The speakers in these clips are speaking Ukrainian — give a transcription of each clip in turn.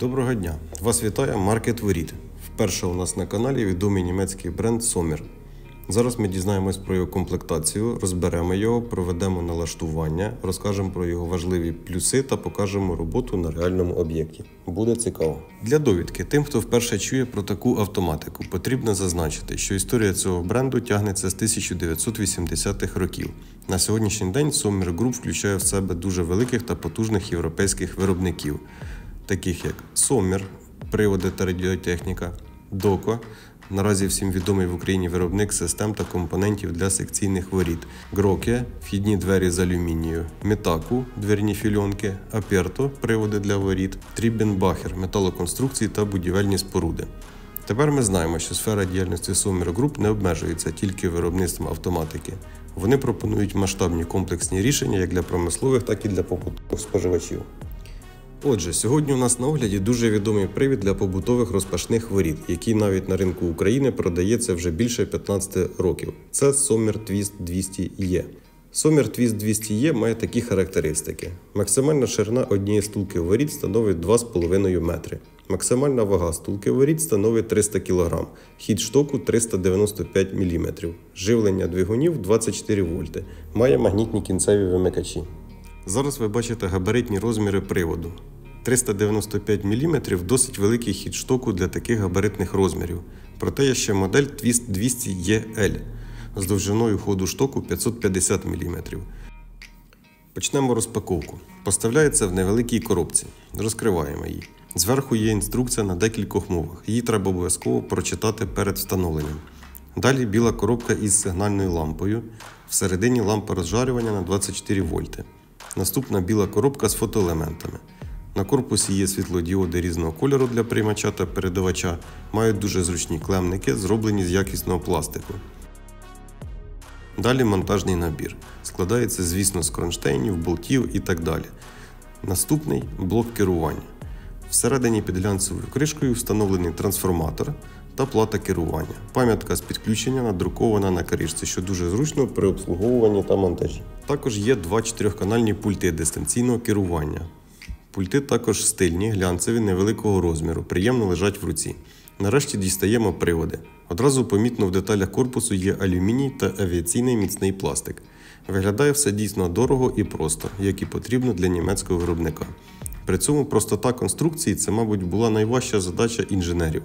Доброго дня! Вас вітає Маркет Воріт. Вперше у нас на каналі відомий німецький бренд Sommer. Зараз ми дізнаємось про його комплектацію, розберемо його, проведемо налаштування, розкажемо про його важливі плюси та покажемо роботу на реальному об'єкті. Буде цікаво. Для довідки, тим, хто вперше чує про таку автоматику, потрібно зазначити, що історія цього бренду тягнеться з 1980-х років. На сьогоднішній день Sommer Group включає в себе дуже великих та потужних європейських виробників, таких як Sommer, приводи та радіотехніка, DOCO. Наразі всім відомий в Україні виробник систем та компонентів для секційних воріт, Groke, вхідні двері з алюмінію, Метаку, дверні фільонки, Aperto, приводи для воріт, Трібенбахер, металоконструкції та будівельні споруди. Тепер ми знаємо, що сфера діяльності Sommer Group не обмежується тільки виробництвом автоматики. Вони пропонують масштабні комплексні рішення як для промислових, так і для побутових споживачів. Отже, сьогодні у нас на огляді дуже відомий привід для побутових розпашних воріт, який навіть на ринку України продається вже більше 15 років. Це Sommer Twist 200E. Sommer Twist 200E має такі характеристики: максимальна ширина однієї стулки воріт становить 2,5 метри. Максимальна вага стулки воріт становить 300 кг, хід штоку 395 мм, живлення двигунів 24 вольти, має магнітні кінцеві вимикачі. Зараз ви бачите габаритні розміри приводу. 395 мм досить великий хід штоку для таких габаритних розмірів. Проте є ще модель Twist 200 EL з довжиною ходу штоку 550 мм. Почнемо розпаковку. Поставляється в невеликій коробці. Розкриваємо її. Зверху є інструкція на декількох мовах. Її треба обов'язково прочитати перед встановленням. Далі біла коробка із сигнальною лампою. Всередині лампа розжарювання на 24 вольти. Наступна біла коробка з фотоелементами. На корпусі є світлодіоди різного кольору для приймача та передавача, мають дуже зручні клемники, зроблені з якісного пластику. Далі монтажний набір. Складається, звісно, з кронштейнів, болтів і так далі. Наступний блок керування. Всередині під глянцевою кришкою встановлений трансформатор та плата керування. Пам'ятка з підключення надрукована на кришці, що дуже зручно при обслуговуванні та монтажі. Також є два чотирьохканальні пульти дистанційного керування. Пульти також стильні, глянцеві невеликого розміру, приємно лежать в руці. Нарешті дістаємо приводи. Одразу помітно в деталях корпусу є алюміній та авіаційний міцний пластик. Виглядає все дійсно дорого і просто, як і потрібно для німецького виробника. При цьому простота конструкції це, мабуть, була найважча задача інженерів.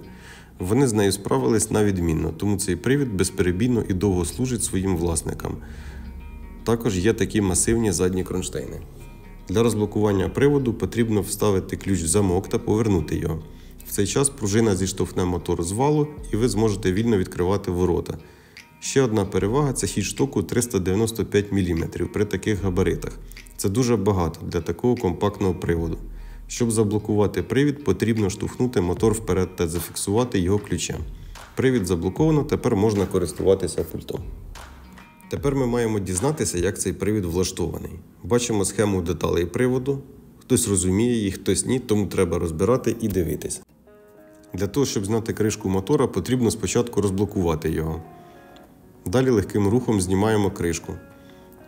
Вони з нею справились на відмінно, тому цей привід безперебійно і довго служить своїм власникам. Також є такі масивні задні кронштейни. Для розблокування приводу потрібно вставити ключ в замок та повернути його. В цей час пружина зіштовхне мотор з валу і ви зможете вільно відкривати ворота. Ще одна перевага це хід штоку 395 мм при таких габаритах. Це дуже багато для такого компактного приводу. Щоб заблокувати привід, потрібно штовхнути мотор вперед та зафіксувати його ключем. Привід заблоковано, тепер можна користуватися пультом. Тепер ми маємо дізнатися, як цей привід влаштований. Бачимо схему деталей приводу. Хтось розуміє їх, хтось ні, тому треба розбирати і дивитися. Для того, щоб зняти кришку мотора, потрібно спочатку розблокувати його. Далі легким рухом знімаємо кришку.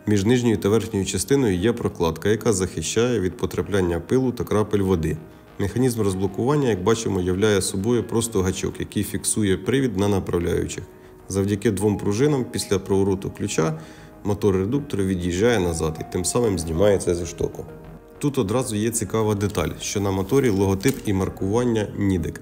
Між нижньою та верхньою частиною є прокладка, яка захищає від потрапляння пилу та крапель води. Механізм розблокування, як бачимо, являє собою просто гачок, який фіксує привід на направляючих. Завдяки двом пружинам після провороту ключа мотор редуктора від'їжджає назад і тим самим знімається зі штоку. Тут одразу є цікава деталь, що на моторі логотип і маркування Nidec.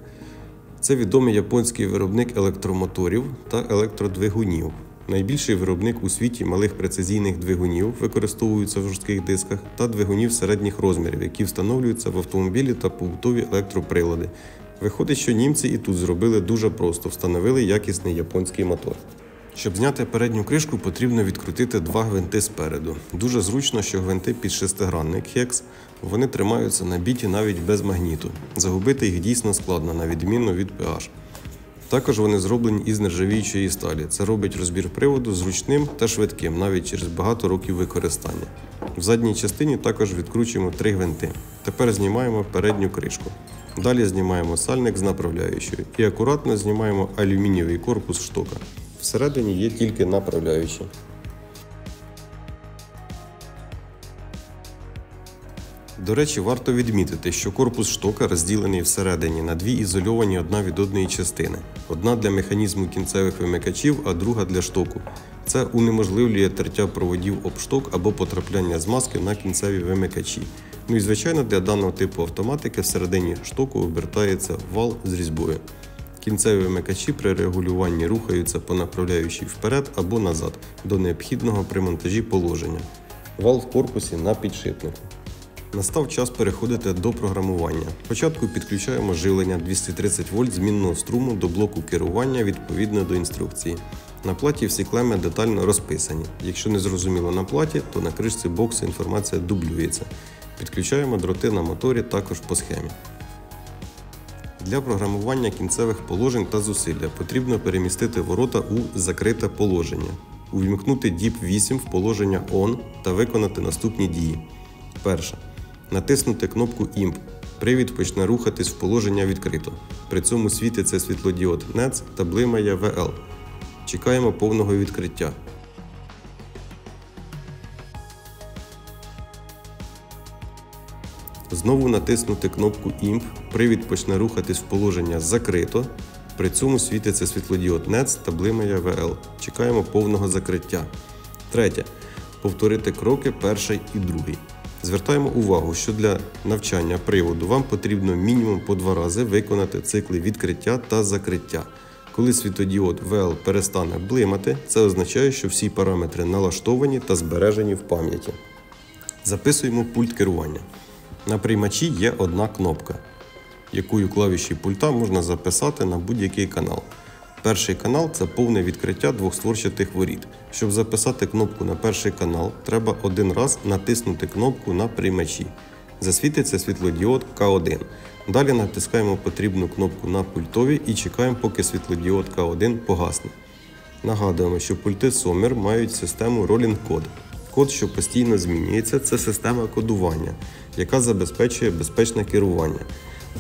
Це відомий японський виробник електромоторів та електродвигунів. Найбільший виробник у світі малих прецизійних двигунів використовуються в жорстких дисках та двигунів середніх розмірів, які встановлюються в автомобілі та побутові електроприлади. Виходить, що німці і тут зробили дуже просто, встановили якісний японський мотор. Щоб зняти передню кришку, потрібно відкрутити два гвинти спереду. Дуже зручно, що гвинти під шестигранник хекс, вони тримаються на біті навіть без магніту. Загубити їх дійсно складно, на відміну від PH. Також вони зроблені із нержавіючої сталі. Це робить розбір приводу зручним та швидким, навіть через багато років використання. В задній частині також відкручуємо три гвинти. Тепер знімаємо передню кришку. Далі знімаємо сальник з направляючою і акуратно знімаємо алюмінієвий корпус штока. Всередині є тільки направляючі. До речі, варто відмітити, що корпус штока розділений всередині на дві ізольовані одна від одної частини: одна для механізму кінцевих вимикачів, а друга для штоку. Це унеможливлює тертя проводів об шток або потрапляння змазки на кінцеві вимикачі. Ну і звичайно, для даного типу автоматики всередині штоку обертається вал з різьбою. Кінцеві вимикачі при регулюванні рухаються по направляючій вперед або назад до необхідного при монтажі положення. Вал в корпусі на підшипнику. Настав час переходити до програмування. Спочатку підключаємо живлення 230 вольт змінного струму до блоку керування відповідно до інструкції. На платі всі клеми детально розписані. Якщо не зрозуміло на платі, то на кришці боксу інформація дублюється. Підключаємо дроти на моторі також по схемі. Для програмування кінцевих положень та зусилля потрібно перемістити ворота у закрите положення, увімкнути DIP 8 в положення ON та виконати наступні дії. Перше. Натиснути кнопку IMP. Привід почне рухатись в положення відкрито. При цьому світиться світлодіод NETS та блимає VL. Чекаємо повного відкриття. Знову натиснути кнопку IMP. Привід почне рухатись в положення закрито. При цьому світиться світлодіод NETS та блимає VL. Чекаємо повного закриття. Третє. Повторити кроки перший і другий. Звертаємо увагу, що для навчання приводу вам потрібно мінімум по два рази виконати цикли відкриття та закриття. Коли світодіод VL перестане блимати, це означає, що всі параметри налаштовані та збережені в пам'яті. Записуємо пульт керування. На приймачі є одна кнопка, якою клавіші пульта можна записати на будь-який канал. Перший канал це повне відкриття двохстворчатих воріт. Щоб записати кнопку на перший канал, треба один раз натиснути кнопку на приймачі. Засвітиться світлодіод К1. Далі натискаємо потрібну кнопку на пультові і чекаємо, поки світлодіод К1 погасне. Нагадуємо, що пульти Sommer мають систему Rolling Code. Код, що постійно змінюється, це система кодування, яка забезпечує безпечне керування.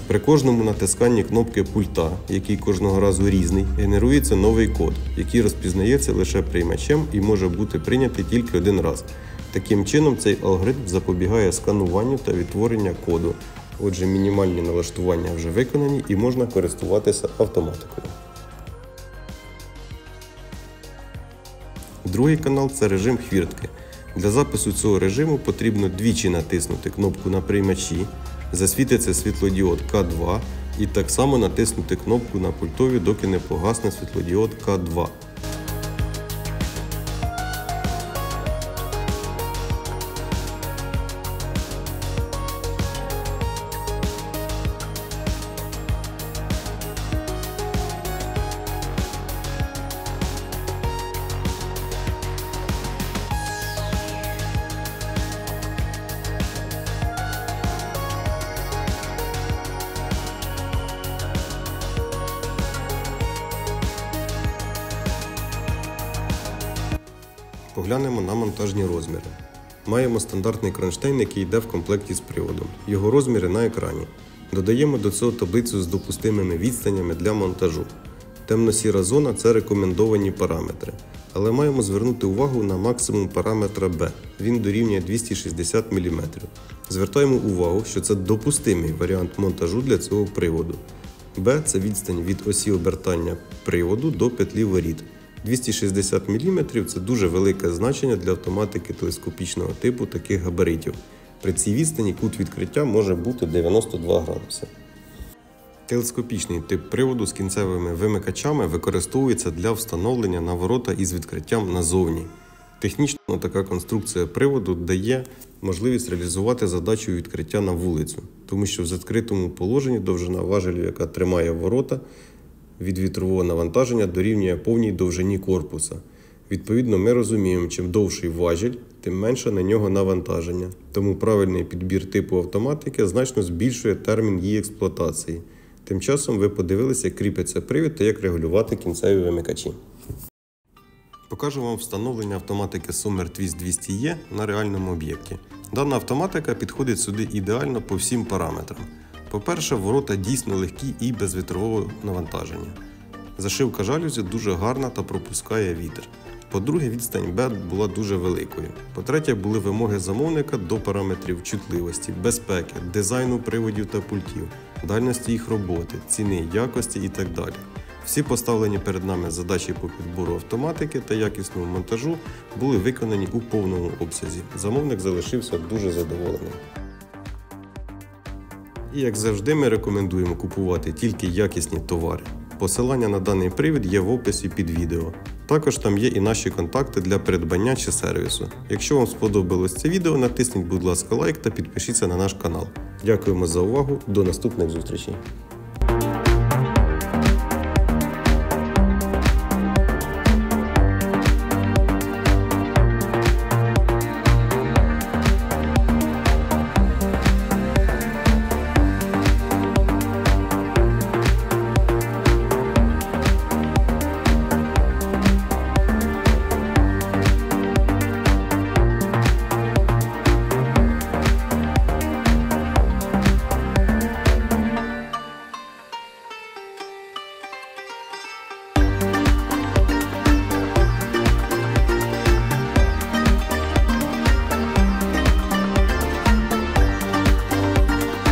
При кожному натисканні кнопки пульта, який кожного разу різний, генерується новий код, який розпізнається лише приймачем і може бути прийнятий тільки один раз. Таким чином, цей алгоритм запобігає скануванню та відтворенню коду. Отже, мінімальні налаштування вже виконані і можна користуватися автоматикою. Другий канал це режим хвіртки. Для запису цього режиму потрібно двічі натиснути кнопку на приймачі, засвітиться світлодіод К2 і так само натиснути кнопку на пультові, доки не погасне світлодіод К2. Поглянемо на монтажні розміри. Маємо стандартний кронштейн, який йде в комплекті з приводом. Його розміри на екрані. Додаємо до цього таблицю з допустимими відстанями для монтажу. Темно-сіра зона це рекомендовані параметри. Але маємо звернути увагу на максимум параметра B. Він дорівнює 260 мм. Звертаємо увагу, що це допустимий варіант монтажу для цього приводу. B це відстань від осі обертання приводу до петлі воріт. 260 мм це дуже велике значення для автоматики телескопічного типу таких габаритів. При цій відстані кут відкриття може бути 92 градуси. Телескопічний тип приводу з кінцевими вимикачами використовується для встановлення на ворота із відкриттям назовні. Технічно така конструкція приводу дає можливість реалізувати задачу відкриття на вулицю, тому що в закритому положенні довжина важелю, яка тримає ворота, від вітрового навантаження дорівнює повній довжині корпуса. Відповідно, ми розуміємо, чим довший важіль, тим менше на нього навантаження. Тому правильний підбір типу автоматики значно збільшує термін її експлуатації. Тим часом ви подивилися, як кріпиться привід та як регулювати кінцеві вимикачі. Покажу вам встановлення автоматики Sommer Twist 200E на реальному об'єкті. Дана автоматика підходить сюди ідеально по всім параметрам. По-перше, ворота дійсно легкі і без вітрового навантаження. Зашивка жалюзі дуже гарна та пропускає вітер. По-друге, відстань Б була дуже великою. По-третє, були вимоги замовника до параметрів чутливості, безпеки, дизайну приводів та пультів, дальності їх роботи, ціни, якості і так далі. Всі поставлені перед нами задачі по підбору автоматики та якісному монтажу були виконані у повному обсязі. Замовник залишився дуже задоволеним. І як завжди, ми рекомендуємо купувати тільки якісні товари. Посилання на даний привід є в описі під відео. Також там є і наші контакти для придбання чи сервісу. Якщо вам сподобалось це відео, натисніть, будь ласка, лайк та підпишіться на наш канал. Дякуємо за увагу, до наступних зустрічей!